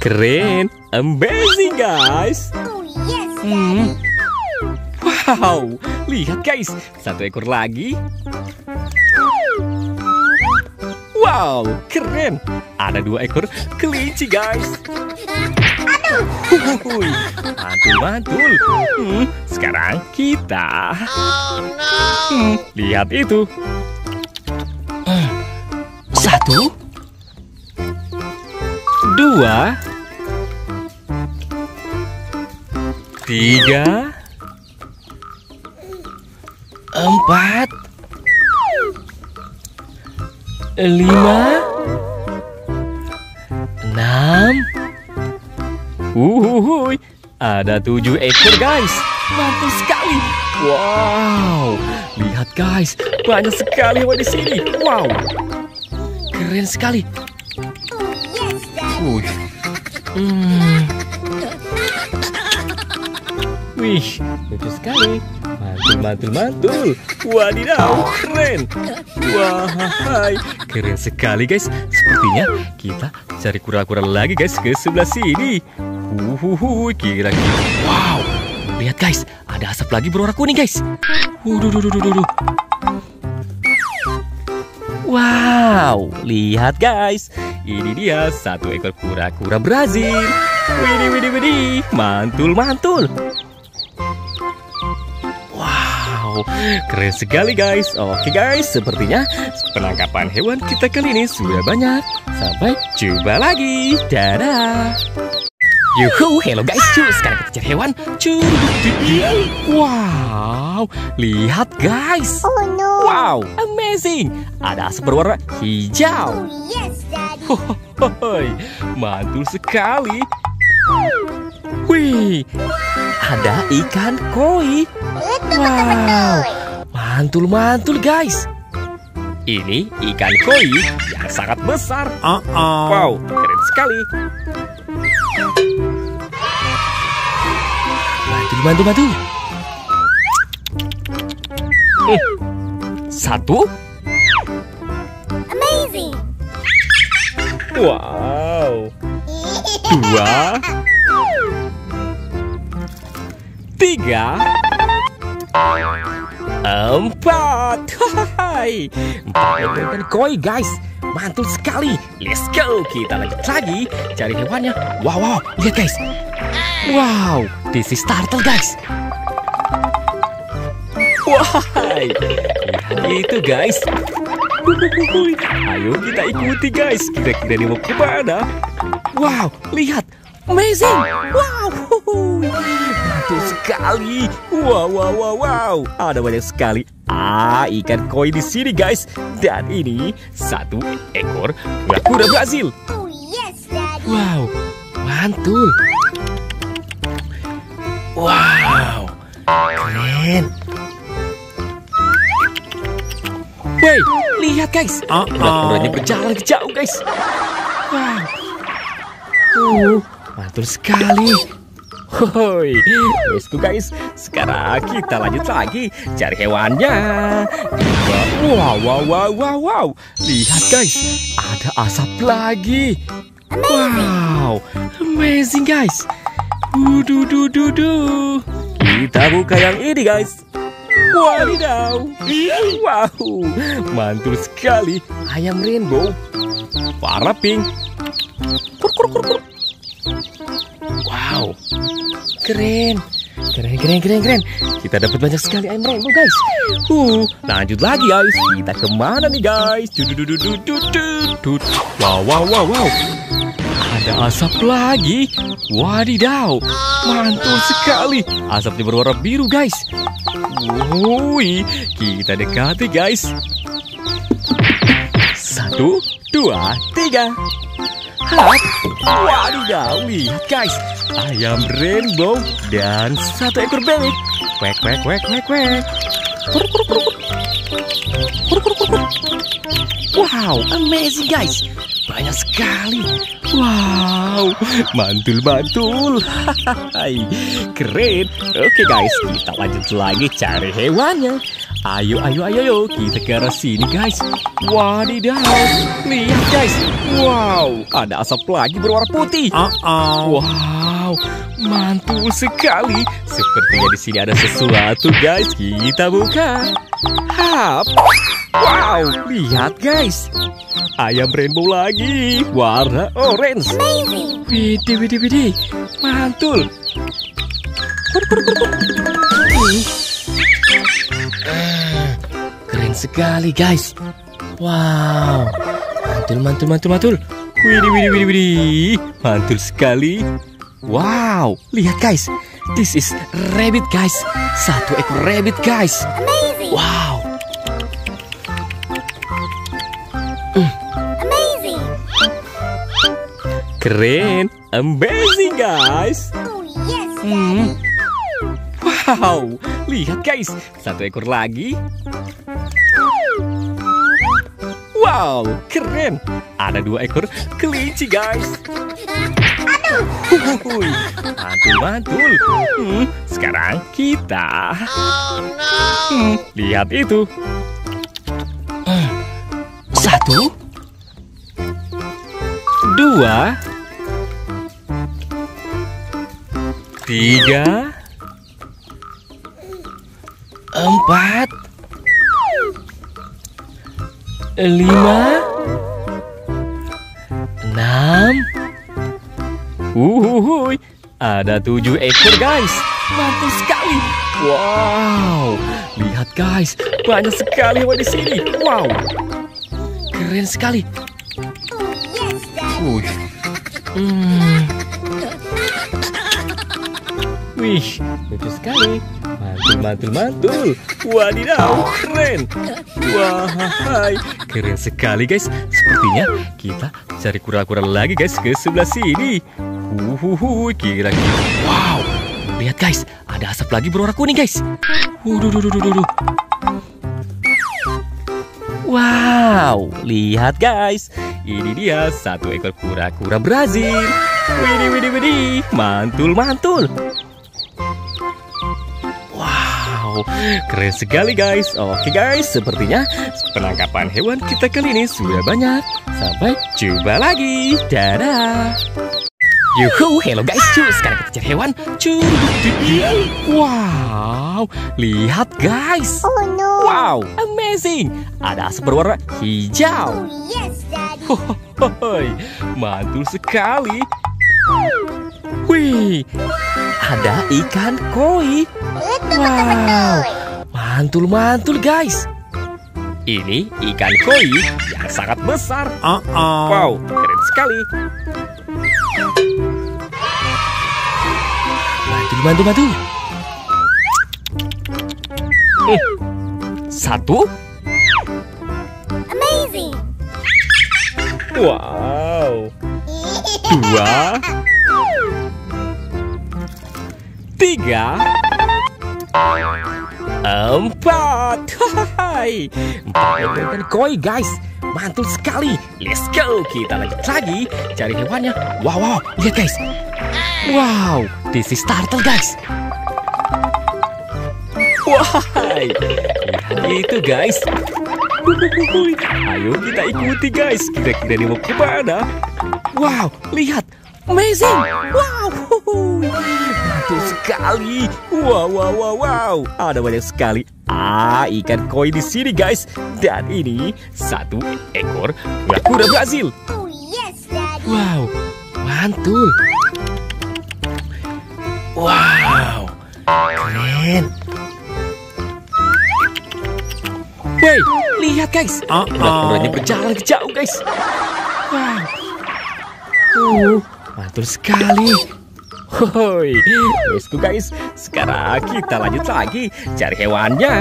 Keren, amazing guys. Oh, yes, Hmm. Wow, lihat guys, satu ekor lagi. Wow, keren. Ada dua ekor kelinci guys. Mantul mantul. Hmm, sekarang kita. Hmm, lihat itu. Hmm, Satu, dua, tiga, empat, lima, enam. Uhuhui, ada tujuh ekor guys. Mantul sekali. Wow, lihat guys, banyak sekali hewan di sini. Wow, keren sekali. Oh. Wih, hmm. Wih, lucu sekali. Mantul, mantul, mantul. Wadidaw, keren. Wahai, keren sekali guys. Sepertinya kita cari kura-kura lagi guys ke sebelah sini. Uhuhu, kira-kira. Wow, lihat guys, ada asap lagi berwarna kuning guys. Waduh, duh, duh, duh, duh, duh. Wow, lihat guys. Ini dia satu ekor kura-kura Brazil. Widih. Mantul, mantul. Wow, keren sekali guys. Oke guys, sepertinya penangkapan hewan kita kali ini sudah banyak. Sampai jumpa lagi. Dadah. Yuhu, hello guys, cuy. Sekarang kita cari hewan. Cuy. Wow, lihat guys. Oh, no. Wow, amazing. Ada asap berwarna hijau. Oh, yes, Daddy. Hohohoi, mantul sekali. Ada ikan koi. Betul, Wow. Mantul-mantul guys. Ini ikan koi yang sangat besar. Wow, keren sekali. Mantul, mantul, mantul. Hmm. Satu. Amazing. Wow. Dua. Tiga. Empat. Hai. Empat ikan koi guys. Mantul sekali. Let's go. Kita lanjut lagi cari hewannya. Wow, wow. Lihat guys. Wow. This is turtle guys. Wahai. Lihat itu guys. Ayo kita ikuti guys. Kira-kira dia mau ke mana? Wow, lihat. Amazing. Wow. Mantul sekali. Wow, wow, wow, wow. Ada banyak sekali. Ah, ikan koi di sini guys. Dan ini satu ekor kura-kura Brazil. Oh, yes, Daddy. Wow, mantul. Wow, keren. Woi, lihat guys. Kura-kuranya berjalan ke jauh guys. Wow. Uh, mantul sekali. Hoi, go guys. Sekarang kita lanjut lagi cari hewannya. Wow, wow, wow, wow, wow. Lihat guys, ada asap lagi. Wow, amazing guys. Dudu, dudu, dudu. Kita buka yang ini guys. Wadidaw. Wow, mantul sekali. Ayam rainbow. Warna pink. Kur, kur, kur, kur. Wow, keren. Keren, keren, keren, keren. Kita dapat banyak sekali ayam rainbow, guys. Uh, lanjut lagi, guys. Kita ke mana nih, guys? Wow, wow, wow, wow. Ada asap lagi. Wadidaw, mantul sekali. Asapnya berwarna biru, guys. Wui, kita dekati, guys. Satu, dua, tiga. Hap, wadidaw, lihat guys. Ayam rainbow dan satu ekor bebek. Kwek, kwek, kwek, kwek, kwek. Kur, kur, kur, Wow, amazing guys. Banyak sekali. Wow, mantul-mantul. Keren. Oke guys, kita lanjut lagi cari hewannya. Ayo, ayo, ayo, ayo. Kita ke arah sini, guys. Wadidaw. Lihat, guys. Wow, ada asap lagi berwarna putih. Uh-oh. Wow, mantul sekali. Sepertinya di sini ada sesuatu, guys. Kita buka. Hap. Wow, lihat, guys. Ayam rainbow lagi. Warna orange. Amazing. Widih, widih, widih. Mantul. Keren sekali, guys. Wow. Mantul, mantul, mantul, mantul. Widih, widih, widih, widih. Mantul sekali. Wow. Lihat, guys. This is rabbit, guys. Satu ekor rabbit, guys. Amazing. Wow. Amazing. Keren. Amazing, guys. Oh, yes, Hmm. Wow, lihat guys, satu ekor lagi. Wow, keren. Ada dua ekor kelinci guys. Huhuhui, Mantul, mantul. Hmm, sekarang kita. Hmm, lihat itu. Hmm, Satu. Dua. Tiga empat, lima, enam, uhuhui, ada tujuh ekor guys, mantul sekali. Wow, lihat guys, banyak sekali hewan di sini. Wow, keren sekali. Wih, hmm. Wih, lucu sekali. Mantul, mantul, mantul. Wadidaw, keren. Wahai, keren sekali guys. Sepertinya kita cari kura-kura lagi guys ke sebelah sini. Kira-kira. Wow, lihat guys, ada asap lagi berwarna kuning guys. Wow, lihat guys. Ini dia satu ekor kura-kura Brazil. Widih, widih, widih. Mantul, mantul. Wow, keren sekali guys. Oke guys, sepertinya penangkapan hewan kita kali ini sudah banyak. Sampai jumpa lagi. Dadah. Yuhu, hello guys, cuy. Sekarang kita cari hewan. Cuy, wow, lihat guys. Oh, no. Wow, amazing. Ada asap berwarna hijau. Oh, yes, Daddy. Hohohoi, mantul sekali. Wih, ada ikan koi. Wow, mantul-mantul guys. Ini ikan koi yang sangat besar. Uh-oh. Wow, keren sekali. Mantul, mantul, mantul. Hmm. Satu. Amazing. Wow. Dua. Tiga. Empat. Hai. Empat ikan koi guys. Mantul sekali. Let's go. Kita lanjut lagi cari hewannya. Wow, wow. Lihat guys. Wow. This is turtle guys. Wahai. Lihat itu guys. Ayo kita ikuti guys. Kira-kira dia mau ke mana? Wow, lihat. Amazing. Wow. Sekali. Wow, wow, wow, wow. Ada banyak sekali. Ah, ikan koi di sini guys. Dan ini satu ekor kura-kura Brazil. Oh, yes, Daddy. Wow, mantul. Wow, keren. Woi, lihat guys. Uh-oh. Kura-kuranya berjalan ke jauh guys. Wow. Uh, mantul sekali. Hoi, go guys. Sekarang kita lanjut lagi cari hewannya.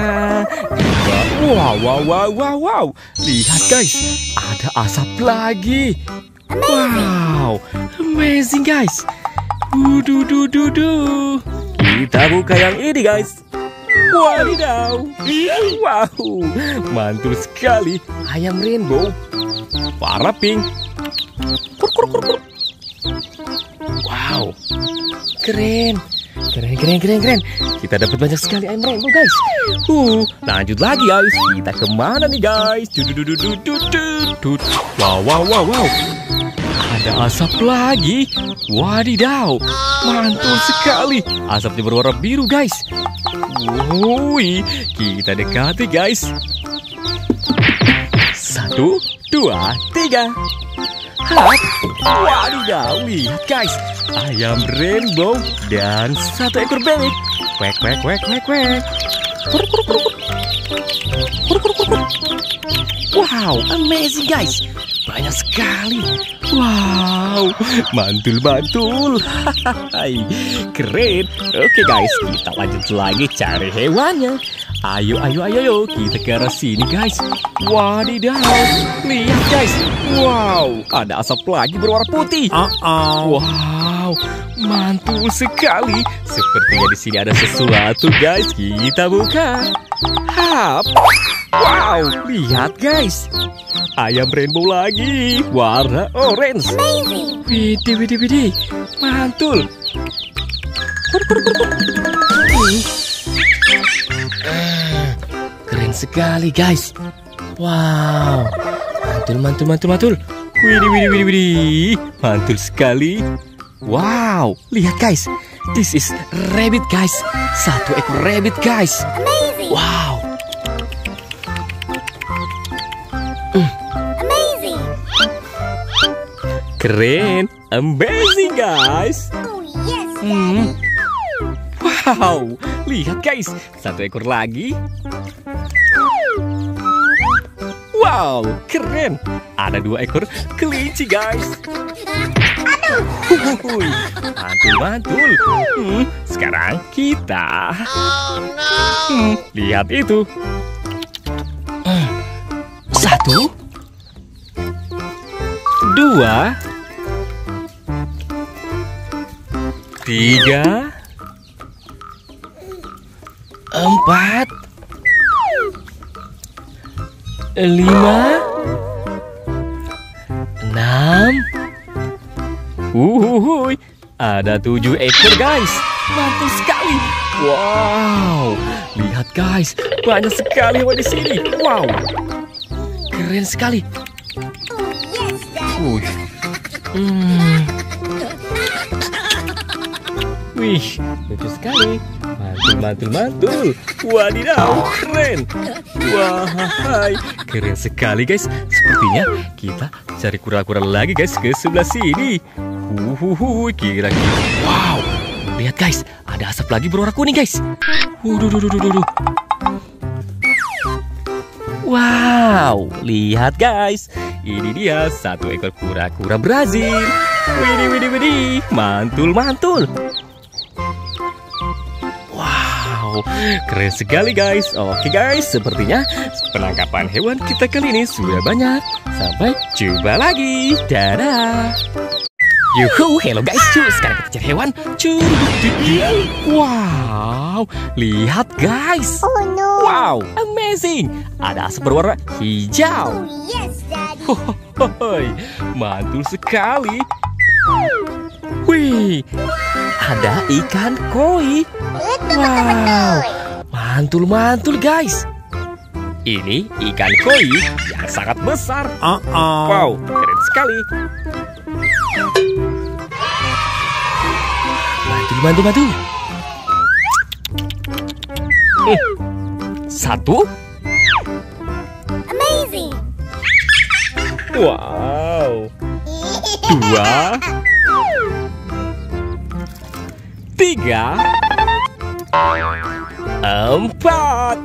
Wow, wow, wow, wow, wow. Lihat guys, ada asap lagi. Wow, amazing guys. Dudu, dudu, dudu. Kita buka yang ini guys. Wadidaw. Wow, mantul sekali. Ayam rainbow. Warna pink. Kur, kur, kur, kur keren. Keren, keren, keren, keren. Kita dapat banyak sekali ayam rainbow, guys. Uh, lanjut lagi, guys. Kita ke mana nih, guys? Wow, wow, wow, wow. Ada asap lagi. Wadidaw, mantul sekali. Asapnya berwarna biru, guys. Wui, kita dekati, guys. Satu, dua, tiga. Hap, Wadidaw, lihat guys. Ayam rainbow dan satu ekor bebek. Kwek, kwek, kwek, kwek, kwek. Kur, kur, kur, kur. Kur, kur, kur, kur. Wow, amazing guys. Banyak sekali. Wow, mantul-mantul. Keren. Oke guys, kita lanjut lagi cari hewannya. Ayo, ayo, ayo, ayo. Kita ke arah sini guys. Wadidaw. Lihat guys. Wow, ada asap lagi berwarna putih. Uh-oh. Wow, mantul sekali. Sepertinya di sini ada sesuatu, guys. Kita buka. Hap. Wow, lihat guys. Ayam rainbow lagi, warna orange. Amazing. Widih, widih, widih. Mantul. Sekali, guys. Wow. Mantul, mantul, mantul, mantul. Widih, widih, widih, widih. Mantul sekali. Wow, lihat guys. This is rabbit, guys. Satu ekor rabbit, guys. Amazing. Wow. Amazing. Keren. Amazing, guys. Oh, yes, Hmm. Wow, lihat guys, satu ekor lagi. Wow, keren. Ada dua ekor kelinci guys. Huhuhui, Mantul, mantul. Hmm, sekarang kita. Hmm, lihat itu. Satu. Dua. Tiga empat, lima, enam, uhuhui, ada tujuh ekor guys, mantul sekali. Wow, lihat guys, banyak sekali hewan di sini. Wow, keren sekali. Wih, hmm. Wih, lucu sekali. Mantul, mantul. Wadidaw, keren. Wahai, keren sekali guys. Sepertinya kita cari kura-kura lagi guys ke sebelah sini. Uhuhu, kira-kira. Wow, lihat guys, ada asap lagi berwarna kuning guys. Waduh, duh, duh, duh. Wow, lihat guys. Ini dia satu ekor kura-kura Brazil. Widih, widih, widih. Mantul, mantul. Wow, keren sekali guys. Oke guys, sepertinya penangkapan hewan kita kali ini sudah banyak. Sampai jumpa lagi. Dadah. Yuhu, hello guys, cuy. Sekarang kita cari hewan. Cuy, wow, lihat guys. Oh, no. Wow, amazing. Ada asap berwarna hijau. Oh, yes, Daddy. Hohohoi, mantul sekali. Wih, ada ikan koi. Wow, mantul-mantul guys. Ini ikan koi yang sangat besar. Uh-oh. Wow, keren sekali. Mantul, mantul, mantul. Eh, Satu. Amazing. Wow. Dua. Tiga. Empat.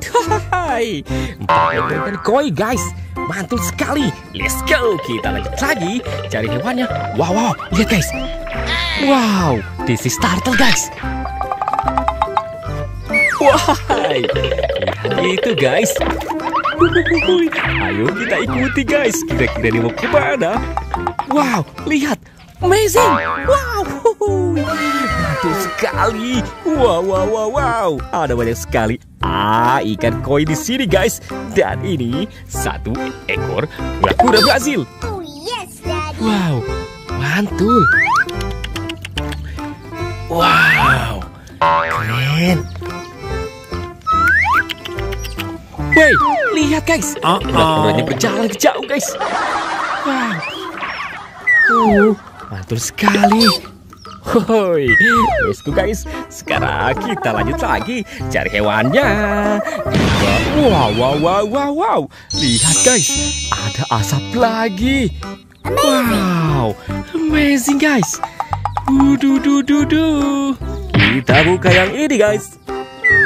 Hai. Empat ikan koi guys. Mantul sekali. Let's go. Kita lanjut lagi cari hewannya. Wow, wow. Lihat guys. Wow. This is turtle guys. Wahai. Lihat itu guys. Ayo kita ikuti guys. Kira-kira dia mau ke mana? Wow, lihat. Amazing. Wow. Mantul sekali. Wow, wow, wow, wow. Ada banyak sekali. Ah, ikan koi di sini guys. Dan ini satu ekor kura-kura Brazil. Oh, yes, Daddy. Wow, mantul. Wow, Keren. Woi, lihat guys. Udah-udahnya berjalan ke jauh guys. Wow. Uh, mantul sekali. Hoi, go guys. Sekarang kita lanjut lagi cari hewannya. Wow, wow, wow, wow, wow. Lihat guys, ada asap lagi. Wow, amazing guys. Dudu, dudu, dudu. Kita buka yang ini guys.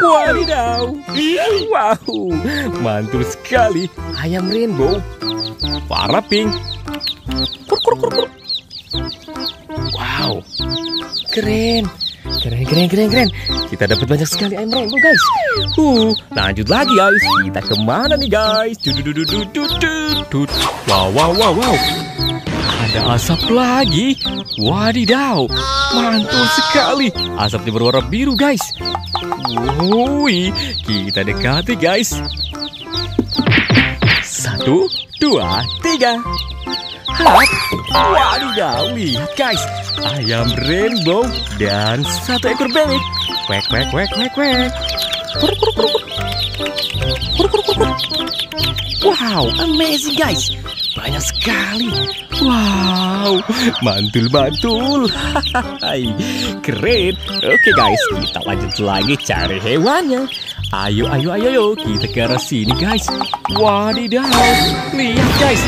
Wadidaw. Wow, mantul sekali. Ayam rainbow. Warna pink. Kur, kur, kur, kur. Wow, keren. Keren, keren, keren, keren. Kita dapat banyak sekali ayam rainbow, guys. Uh, lanjut lagi, guys. Kita ke mana nih, guys? Wow, wow, wow, wow. Ada asap lagi. Wadidaw, mantul sekali. Asapnya berwarna biru, guys. Wui, kita dekati, guys. Satu, dua, tiga. Hap, wadidaw, lihat guys. Ayam rainbow dan satu ekor bebek. Kwek, kwek, kwek, kwek, kwek. Kur, kur, kur, kur. Kur, kur, kur, kur. Wow, amazing guys. Banyak sekali. Wow, mantul-mantul. Keren. Oke guys, kita lanjut lagi cari hewannya. Ayo, ayo, ayo, ayo. Kita ke arah sini guys. Wadidaw. Lihat guys.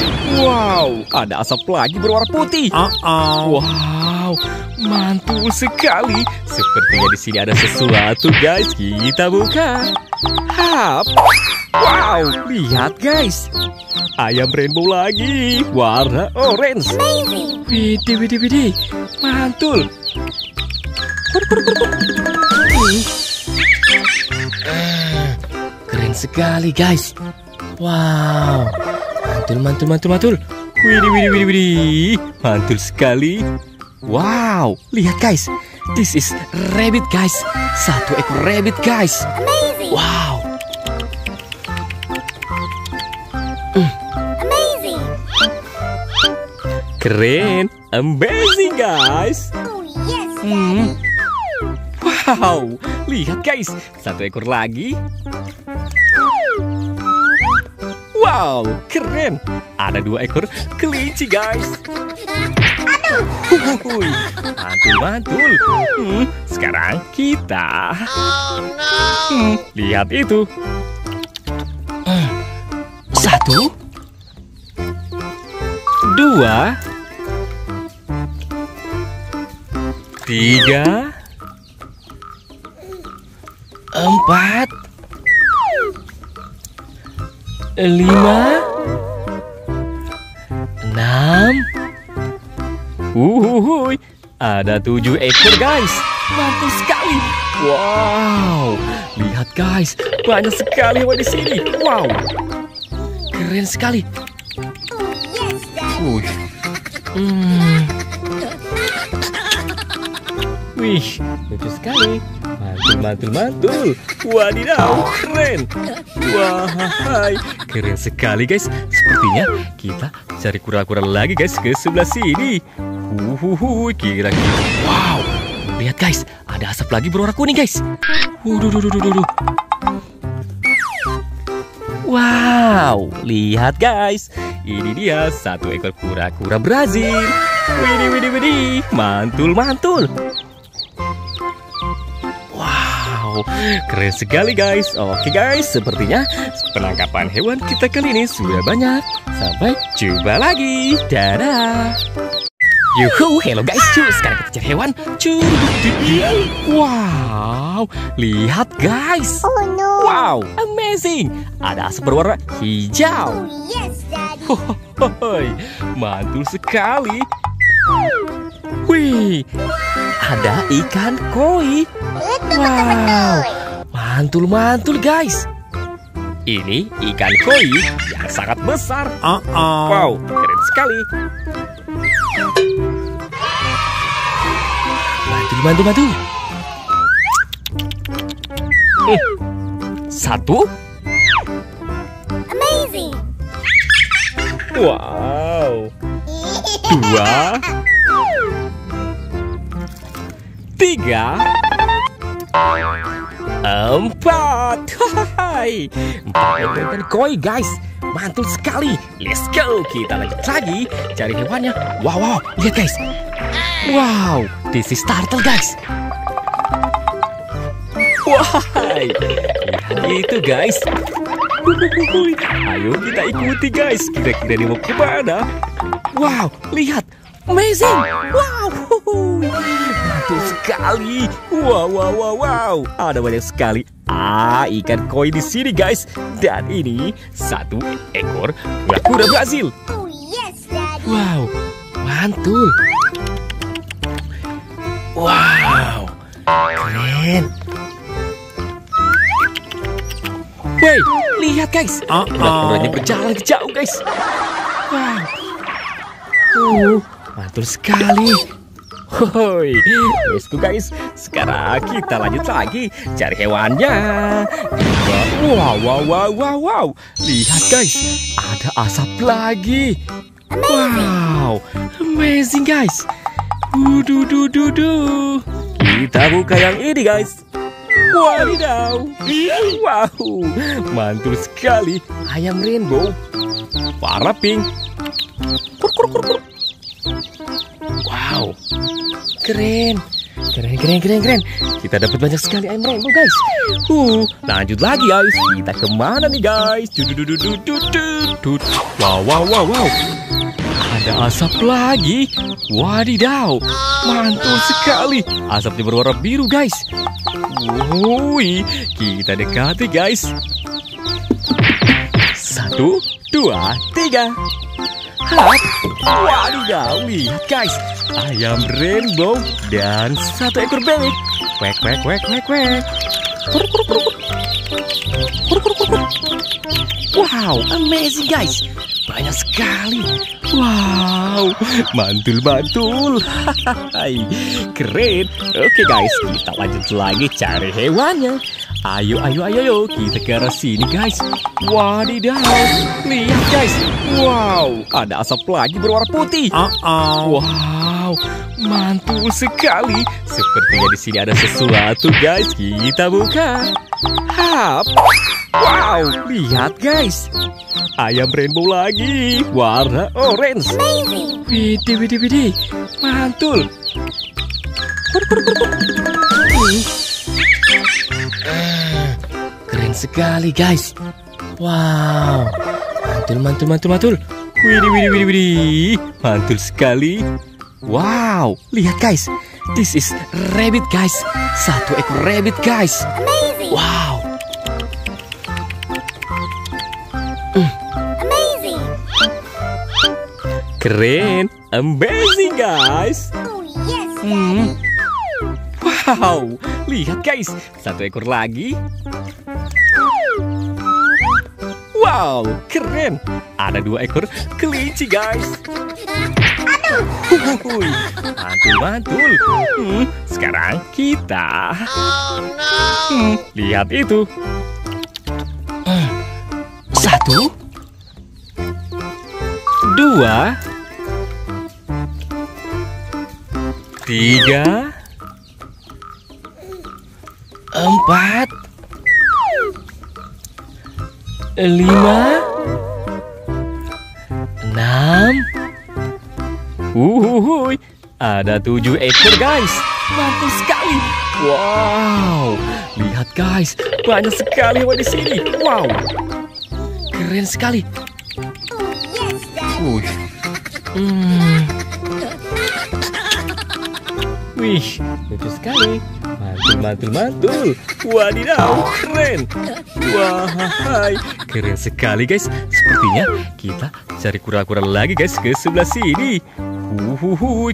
Wow, ada asap lagi berwarna putih. Wow, mantul sekali. Sepertinya di sini ada sesuatu guys. Kita buka. Hap. Wow, lihat guys. Ayam rainbow lagi. Warna orange. Amazing. Widih, widih, widih. Mantul. Ah, Keren sekali guys. Wow. Mantul, mantul, mantul, mantul. Widih, widih, widih, widih. Mantul sekali. Wow. Lihat guys. This is rabbit guys. Satu ekor rabbit guys. Amazing. Wow. Amazing. Keren. Amazing guys. Oh, yes, Hmm. Daddy. Wow, lihat guys, satu ekor lagi. Wow, keren. Ada dua ekor kelinci guys. Huhuhui, Mantul, mantul. Hmm, sekarang kita. Hmm, lihat itu. Satu. Dua. Tiga empat, lima, enam, uhuhui, ada tujuh ekor guys, mantul sekali. Wow, lihat guys, banyak sekali hewan di sini. Wow, keren sekali. Oh. Wih, hmm. Wih, lucu sekali. Mantul, mantul, mantul. Wadidaw, keren. Wahai, keren sekali guys. Sepertinya kita cari kura-kura lagi guys ke sebelah sini. Uhuhu, kira-kira. Wow, lihat guys, ada asap lagi berwarna kuning guys. Waduh, duh, duh, duh, duh, duh. Wow, lihat guys. Ini dia satu ekor kura-kura Brazil. Widih. Mantul, mantul. Wow, keren sekali guys. Oke guys, sepertinya penangkapan hewan kita kali ini sudah banyak. Sampai jumpa lagi. Dadah. Yuhu, hello guys, cuy. Sekarang kita cari hewan. Cuy. Wow, lihat guys. Oh, no. Wow, amazing. Ada asap berwarna hijau. Oh, yes, Daddy. Hohohoi, mantul sekali. Wih, ada ikan koi. Wow, mantul-mantul guys. Ini ikan koi yang sangat besar. Wow, keren sekali. Mantul, mantul, mantul. Eh, Satu. Amazing. Wow. Dua. Tiga. Empat. Hai. Empat ikan koi guys. Mantul sekali. Let's go. Kita lanjut lagi cari hewannya. Wow, wow. Lihat guys. Wow. This is turtle guys. Wahai. Lihat itu guys. Wuhuhui. Ayo kita ikuti guys. Kira-kira dia mau ke mana? Wow. Lihat. Amazing. Wow. Mantul sekali. Wow, wow, wow, wow. Ada banyak sekali ah ikan koi di sini guys. Dan ini satu ekor kura-kura Brazil. Oh, yes, Daddy. Wow, mantul. Wow, keren. Woi, lihat guys. Ular-ularnya berjalan ke jauh guys. Wow. Uh, mantul sekali. Hoi, go guys. Sekarang kita lanjut lagi cari hewannya. Wow, wow, wow, wow, wow. Lihat guys, ada asap lagi. Wow, amazing guys. Dudu, dudu, dudu. Kita buka yang ini guys. Wadidaw. Wow, mantul sekali. Ayam rainbow. Warna pink. Kur, kur, kur, kur. Wow, keren. Keren, keren, keren, keren. Kita dapat banyak sekali ayam rainbow, guys. Uh, lanjut lagi, guys. Kita ke mana nih, guys? Wow, wow, wow, wow. Ada asap lagi. Wadidaw. Mantul sekali. Asapnya berwarna biru, guys. Wui, kita dekati, guys. Satu, dua, tiga. Hap. Wadidaw, lihat guys. Ayam rainbow dan satu ekor bebek. Kwek, kwek. Kur, kur, kur, kur. Kur, kur, kur, kur. Wow, amazing guys. Banyak sekali. Wow, mantul-mantul. Keren. Oke guys, kita lanjut lagi cari hewannya. Ayo, ayo, ayo, ayo. Kita ke arah sini guys. Wadidaw. Lihat guys. Wow, ada asap lagi berwarna putih. Wow, mantul sekali. Sepertinya di sini ada sesuatu guys. Kita buka. Hap. Wow, lihat guys. Ayam rainbow lagi. Warna orange. Widih, widih, widih. Mantul. Keren sekali guys. Wow. Mantul, mantul, mantul, mantul. Widih, widih, widih, widih. Mantul sekali. Wow. Lihat guys. This is rabbit guys. Satu ekor rabbit guys. Amazing. Wow. Amazing. Keren. Amazing guys. Oh, yes, Daddy. Hmm. Wow, lihat guys, satu ekor lagi. Wow, keren. Ada dua ekor kelinci guys. Mantul, mantul. Hmm, sekarang kita. Hmm, lihat itu. Hmm, Satu. Dua. Tiga. Empat. Lima. Ada tujuh ekor guys. Mantul sekali. Wow, lihat guys, banyak sekali hewan di sini. Wow, keren sekali. Wih, hmm. Wih, lucu sekali. Mantul, mantul, mantul. Wadidaw, keren. Wahai, keren sekali guys. Sepertinya kita cari kura-kura lagi guys ke sebelah sini. Uhuhu.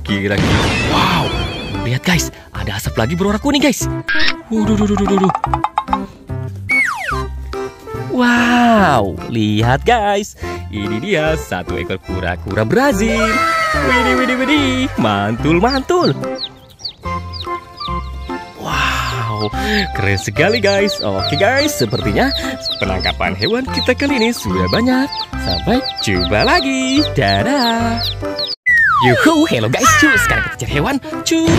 Wow, lihat guys. Ini dia satu ekor kura-kura Brazil. Mantul, mantul. Wow, keren sekali guys. Oke guys, sepertinya penangkapan hewan kita kali ini sudah banyak. Sampai jumpa lagi. Dadah. Yuhu, hello guys, cuy. Sekarang kita cari hewan. Cuy.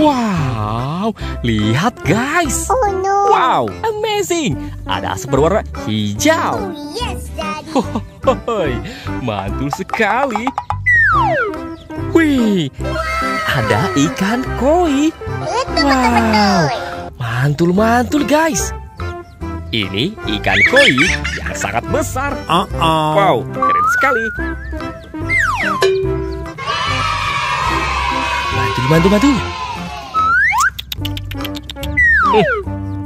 Wow, lihat guys. Oh no. Wow, amazing. Ada asap berwarna hijau. Oh yes, Daddy. Hohohoi, mantul sekali. Wih, ada ikan koi. Wow, mantul-mantul guys. Ini ikan koi yang sangat besar. Wow, keren sekali. Mantul, mantul, mantul. Hmm,